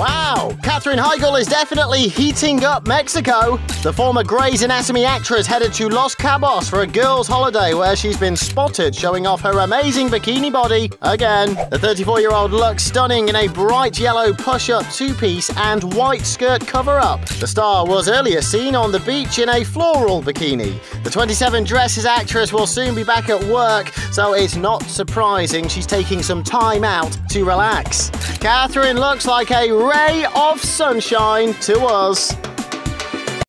Wow, Katherine Heigl is definitely heating up Mexico. The former Grey's Anatomy actress headed to Los Cabos for a girls' holiday where she's been spotted showing off her amazing bikini body again. The 34 year old looks stunning in a bright yellow push up two piece and white skirt cover up. The star was earlier seen on the beach in a floral bikini. The 27 dresses actress will soon be back at work, so it's not surprising she's taking some time out to relax. Katherine looks like a ray of sunshine to us.